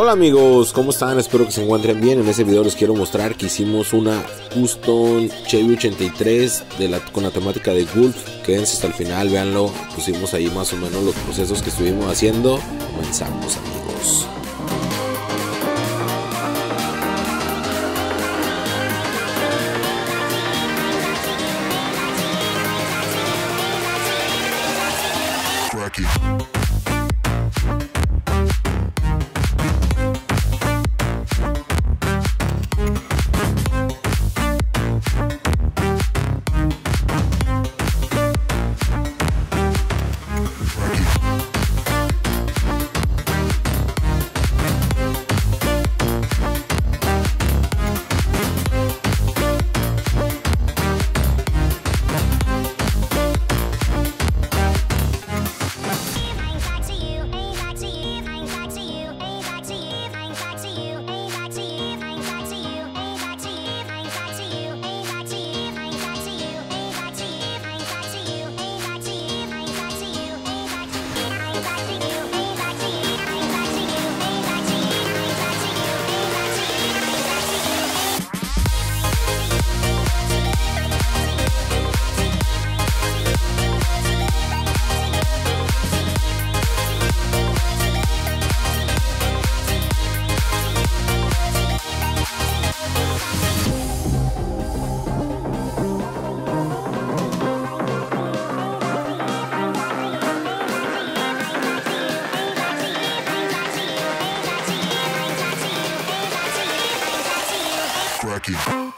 Hola amigos, ¿cómo están? Espero que se encuentren bien. En este video les quiero mostrar que hicimos una custom Chevy 83 de la, con la temática de Gulf. Quédense hasta el final, véanlo. Pusimos ahí más o menos los procesos que estuvimos haciendo. Comenzamos amigos. cracking.